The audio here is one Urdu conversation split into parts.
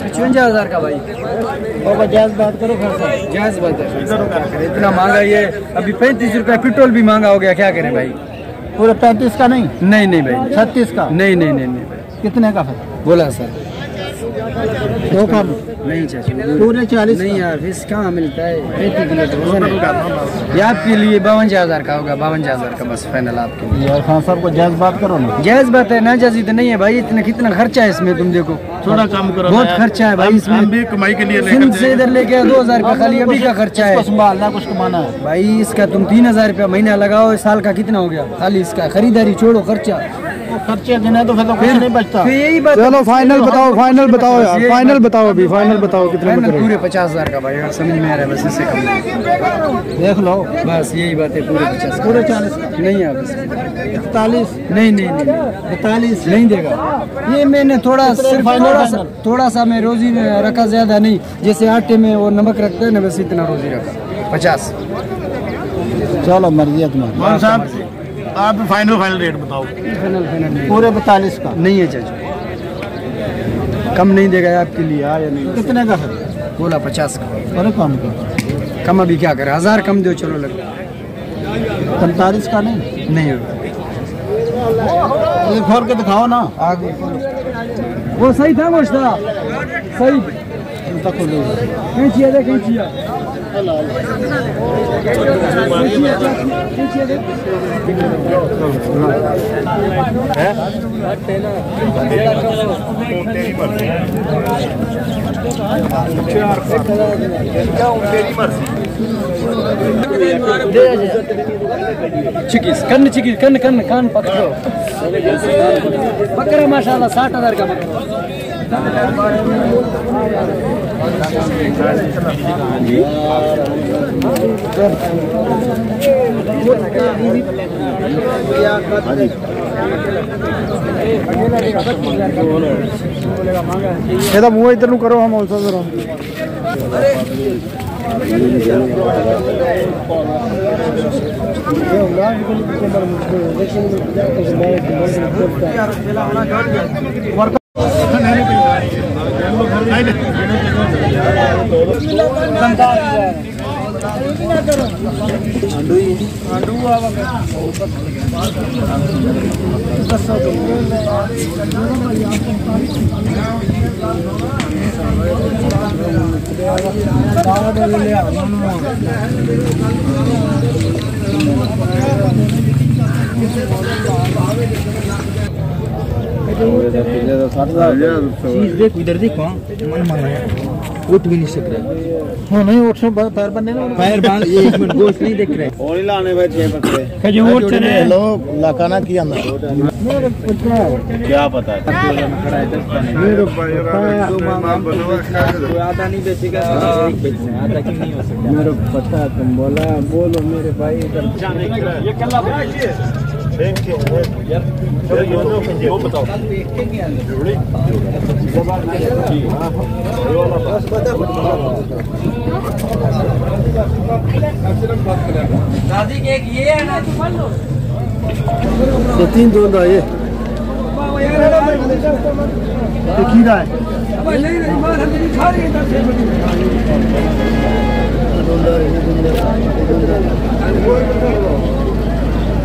پچونجا ہزار کا بھائی۔ بابا جائز بات کرو جائز بات ہے۔ اتنا مہنگا یہ ابھی پینتیس روپے پٹرول بھی مہنگا ہو گیا کیا کریں بھائی؟ پورے پینتیس کا نہیں؟ نہیں نہیں بھائی۔ چھتیس کا؟ نہیں نہیں نہیں کتنے کا بولا سر۔ دو کم نہیں چاچو پورے چالیس نہیں یار فیس کہاں ملتا ہے؟ پینتیس کلو تو وزن ہے۔ یہ آپ کے لیے باونجا ہزار کا ہوگا باونجا ہزار کا بس فائنل آپ کے لیے۔ یار خان صاحب کو جائز بات کرو نا۔ جائز بات ہے نا جائز تو نہیں ہے بھائی اتنا کتنا خرچہ ہے اس میں تم دیکھو۔ تھوڑا کم کرو بہت خرچہ ہے بھائی اس میں۔ بھی کمائی کے لیے سندھ سے ادھر لے کے دو ہزار روپیہ خالی ابھی کا خرچہ ہے۔ اس کو سنبھالنا کچھ کمانا ہے۔ بھائی اس کا تم تین ہزار روپیہ مہینہ لگاؤ اس سال کا کتنا ہو گیا؟ خالی اس کا خریداری چھوڑو خرچہ۔ خرچے دینے تو پھر تو کچھ نہیں بچتا۔ پھر یہی بات چلو فائنل بتاؤ فائنل بتاؤ یار فائنل بتاؤ ابھی فائنل بتاؤ کتنے میں پورے پچاس ہزار کا بھائی اگر سمجھ میں آ رہا ہے بس اس سے کم۔ دیکھ لو۔ بس یہی بات ہے پورے پچاس پورے چالیس۔ نہیں آپ اکتالیس۔ نہیں نہیں نہیں اکتالیس۔ نہیں دے گا۔ یہ میں نے تھوڑا صرف تھوڑا سا تھوڑا سا میں روزی میں رکھا زیادہ نہیں جیسے آٹے میں وہ نمک رکھتے ہیں نا بس اتنا روزی رکھا۔ پچاس۔ چلو مرضی ہے تمہاری۔ مولانا صاحب آپ فائنل فائنل ریٹ بتاؤ۔ فائنل فائنل پورے بتالیس کا۔ نہیں ہے چاچو کم نہیں دے گا آپ کے لیے آ یا نہیں۔ کتنے کا ہے؟ بولا پچاس کا۔ بڑے کم کا کم ابھی کیا کرے ہزار کم دو چلو لگ۔ پینتالیس کا نہیں؟ نہیں۔ ہوگا کھول کے دکھاؤ نا۔ آگے۔ وہ صحیح تھا تھا صحیح۔ کھینچیے دے کھینچیے چکیس کن چکیس کن کن کان پکڑو بکرا ماشاء اللہ ساٹھ ہزار کا بکرا ਇਹਦਾ ਮੂੰਹ ਇੱਧਰ ਨੂੰ ਕਰੋ ਹਮ ਉਲਸਾ ਜ਼ਰਾ چیز دیکھ ادھر دیکھو من مانا اٹھ بھی نہیں سک رہا ہاں نہیں اٹھ سو پیر بننے نا۔ پیر باندھ ایک منٹ گوشت نہیں دیکھ رہے۔ اور لانے بیٹھے بکرے کھجور چنے۔ لو لاکانا کیا نا؟ کیا پتا ہے؟ آدھا نہیں بیچے گا آدھا کیوں نہیں ہو سکتا؟ میرے پتا تم بولا بولو میرے بھائی تین دو یہ۔ ہے۔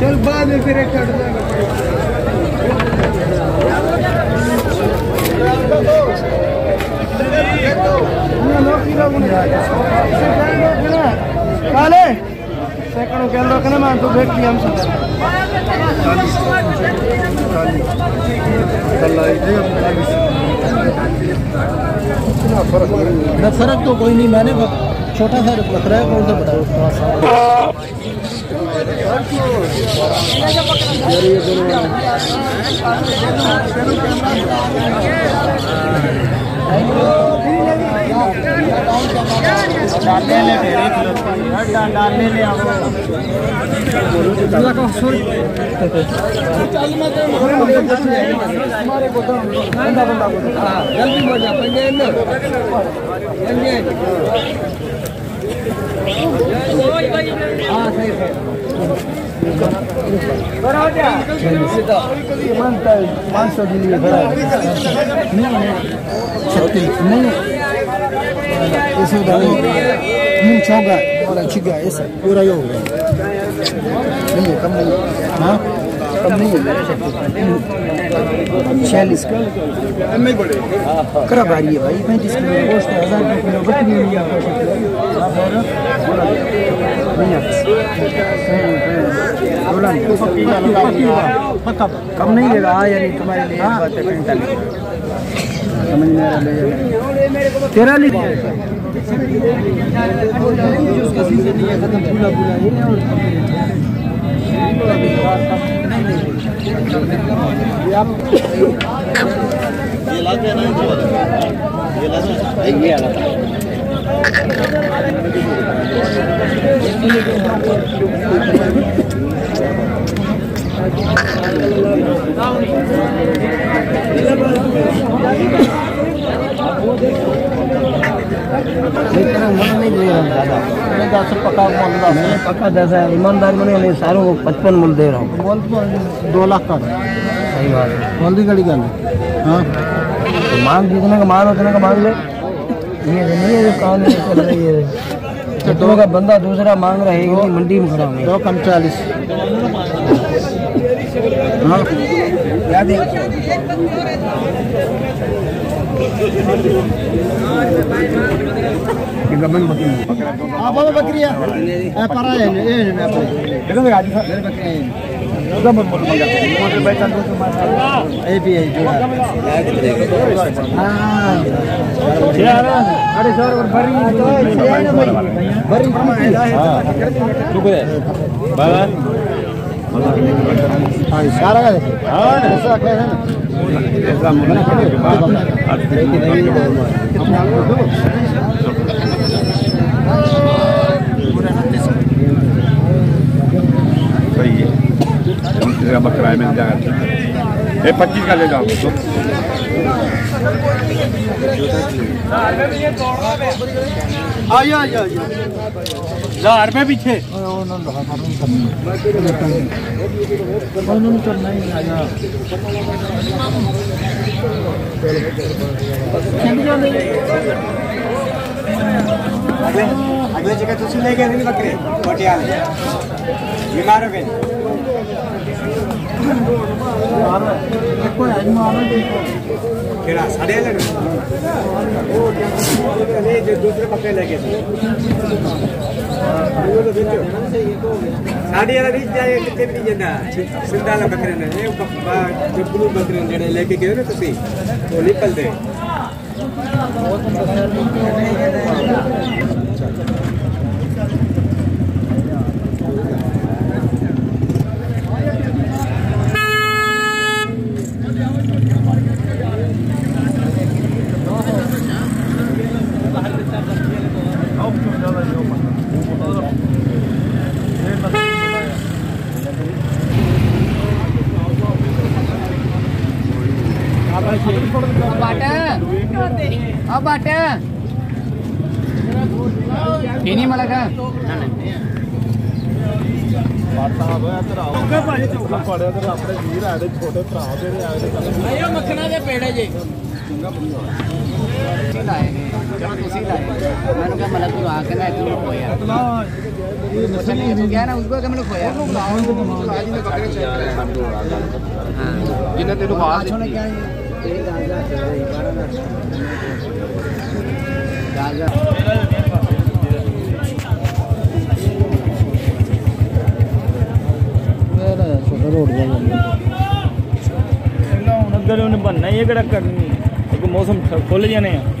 چل بعد میں پھر ایک کٹ دے کالے سیکنڈ کے اندر کنے میں تو دیکھ لیا ہم سب۔ نہ فرق تو کوئی نہیں میں نے چھوٹا سا بکرا ہے کون سا بڑا ہاں صحیح صحیح پانچ سو کے نہیں Eso mucha honga la chica esa, pura yo. Mimi kama ha? کم چھیالیس کا کرا بھاری ہے بھائی پینتیس کلو گوشت ہے ہزار روپئے کلو بٹ نہیں لیا کم نہیں لے یعنی تمہارے لیے تیرہ لکھ پہ لیکن من نہیں دے رہا میں میں پکا ہے ایماندار نے ساروں کو پچپن مل دے رہا ہوں تو دو لاکھ کا صحیح بات ہے گڑی ہاں جتنے کا اتنے کا لے یہ نہیں ہے دو کا بندہ دوسرا مانگ رہا ہے منڈی میں کھڑا ہوں دو کم چالیس ہاں۔ گمن بکری آپ بکری ہے پر شکریہ ایسا مل جائے اے پچیس کا لے جاؤ آئیے آئیے آئیے۔ پیچھے اگلے جگہ لے گئے بکرے بے کار ہو گئے۔ کھیڑا ساڑھے والا ریچ جائے کتنے بھی نہیں جانا سندھا والا بکرے نے بکرے لے کے گئے نا تھی وہ نکلتے ఏని ਮਲਕਾ ਜਿਹਨੇ ਤੈਨੂੰ ਬਾਹਰ ਦਿੱਤੀ گرمی نے بننا موسم کھل جانے ہیں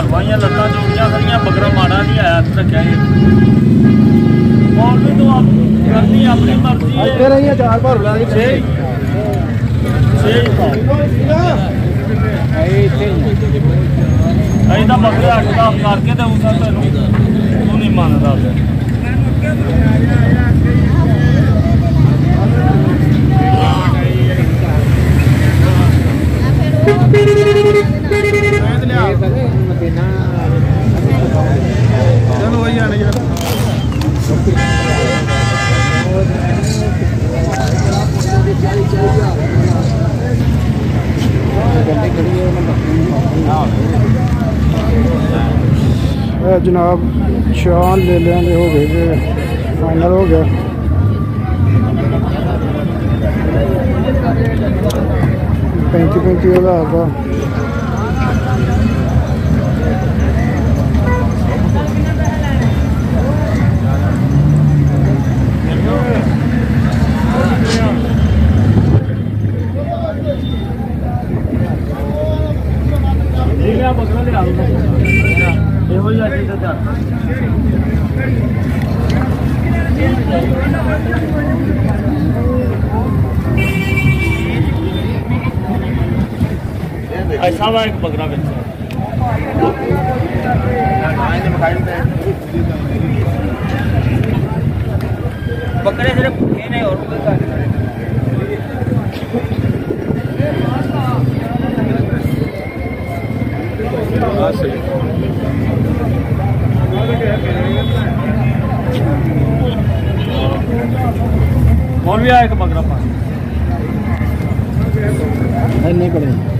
ਧਾਰ ਵਾਈਆਂ ਲੱਤਾਂ ਜੋੜੀਆਂ ਸਾਰੀਆਂ ਬਗਰਾ ਮਾੜਾ ਨਹੀਂ ਆਇਆ ਇੱਥੇ ਰੱਖਿਆ ਇਹ। ਹੋਰ ਵੀ ਤੂੰ ਆਪ ਕਰਨੀ ਆਪਣੀ ਮਰਜ਼ੀ ਹੈ ਇੱਥੇ ਰਹੀਆਂ ਚਾਰ ਭਰ ਲਾ ਦੇ 6 6 ਤਾਂ ਮਗਰੇ ਅੱਠ ਦਾ ਕਰਕੇ ਤੇ ਉਸ ਤੈਨੂੰ। ਤੂੰ ਨਹੀਂ ਮੰਨਦਾ। Thank you. جناب شان لے لیں ہو گئے فائنل ہو گیا پینتی پینتی ہزار کا سوا ایک بکرا بیچا بکرے صرف بھوکے نہیں اور کوئی کام مولوی آئے تو بکرا پاس نہیں پڑے۔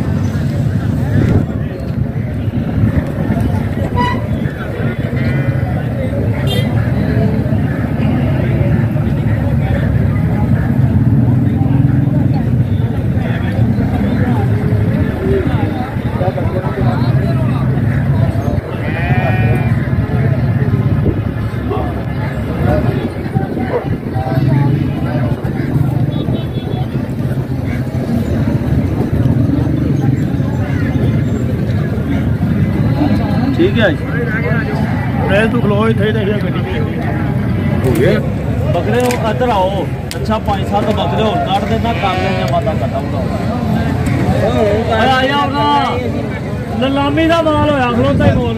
آج بکرے آؤ سات بکرے نلامی کا مال ہوا کھلوتا ہی بول